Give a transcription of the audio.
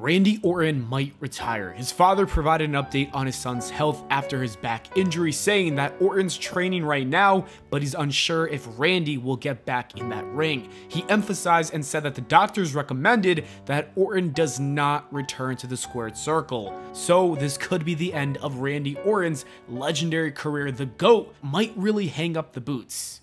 Randy Orton might retire. His father provided an update on his son's health after his back injury, saying that Orton's training right now, but he's unsure if Randy will get back in that ring. He emphasized and said that the doctors recommended that Orton does not return to the squared circle. So this could be the end of Randy Orton's legendary career. The GOAT might really hang up the boots.